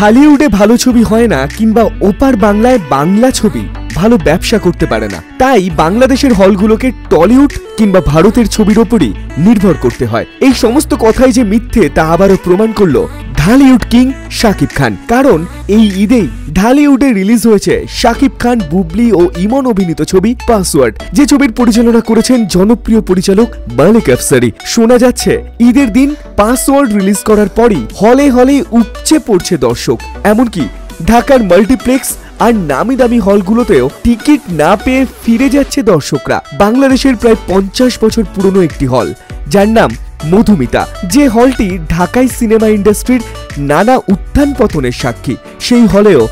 ঢালিউডে ভালো ছবি হয় না কিংবা ওপার বাংলায় বাংলা ছবি। ভালো ব্যবসা করতে পারে না। তাই বাংলাদেশের হলগুলোকে টলিউড কিংবা ভারতের ছবির ওপরই নির্ভর করতে হয়। এই সমস্ত কথাই যে মিথ্যে তা আবারও প্রমাণ করল ঢালিউড কিং শাকিব খান। কারণ এই ঈদেই ঢালিউডে রিলিজ হয়েছে শাকিব খান, বুবলি ও ইমন অভিনীত ছবি পাসওয়ার্ড। যে ছবির পরিচালনা করেছেন জনপ্রিয় পরিচালক মালিক আফসারি। শোনা যাচ্ছে, ঈদের দিন পাসওয়ার্ড রিলিজ করার পরই হলে হলে উপচে পড়ছে দর্শক। এমনকি ঢাকার মাল্টিপ্লেক্স আর নামি দামি হলগুলোতেও টিকিট না পেয়ে ফিরে যাচ্ছে দর্শকরা। বাংলাদেশের প্রায় পঞ্চাশ বছর পুরনো একটি হল, যার নাম মধুমিতা। যে হলটি ঢাকাই সিনেমা ইন্ডাস্ট্রির নানা উত্থান পতনের সাক্ষী। সেই হলেও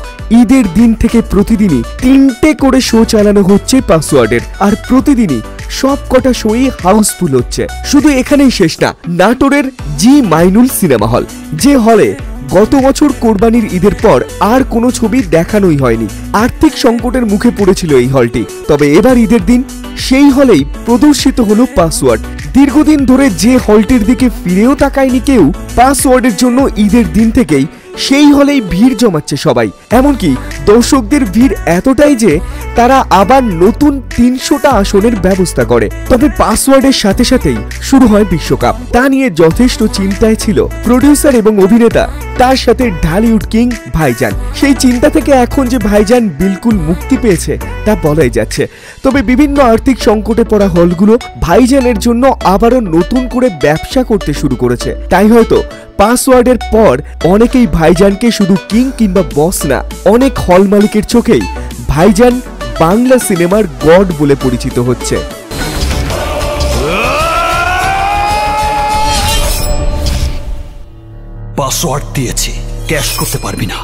ঈদের দিন থেকে প্রতিদিনই তিনটে করে শো চালানো হচ্ছে পাসওয়ার্ডের, আর প্রতিদিনই সব কটা শোই হাউসফুল হচ্ছে। শুধু এখানেই শেষ না, নাটোরের জি মাইনুল সিনেমা হল, যে হলে গত বছর কোরবানির ঈদের পর আর কোনো ছবি দেখানোই হয়নি। আর্থিক সংকটের মুখে পড়েছিল এই হলটি। তবে এবার ঈদের দিন, সেই হলেই প্রদর্শিত হলো পাসওয়ার্ড। দীর্ঘদিন ধরে যে হলটির দিকে ফিরেও তাকায়নি কেউ, পাসওয়ার্ডের জন্য ঈদের দিন থেকেই সেই হলেই ভিড় জমাচ্ছে সবাই। এমনকি দর্শকদের ভিড় এতটাই যে তারা আবার নতুন তিনশোটা আসনের ব্যবস্থা করে। তবে পাসওয়ার্ডের সাথে সাথেই শুরু হয় বিশ্বকাপ। তা নিয়ে যথেষ্ট চিন্তায় ছিল প্রডিউসার এবং অভিনেতা তার সাথে ঢালিউড কিং ভাইজান। সেই চিন্তা থেকে এখন যে ভাইজান বিলকুল মুক্তি পেয়েছে, তা বলাই যাচ্ছে। তবে বিভিন্ন আর্থিক সংকটে পড়া হলগুলো ভাইজানের জন্য আবারও নতুন করে ব্যবসা করতে শুরু করেছে। তাই হয়তো পাসওয়ার্ডের পর অনেকেই ভাইজানকে শুধু কিং কিংবা বস না, অনেক হল মালিকের চোখেই ভাইজান বাংলা সিনেমার গড বলে পরিচিত হচ্ছে। শর্ট দিয়েছি। ক্যাশ করতে পারবি না।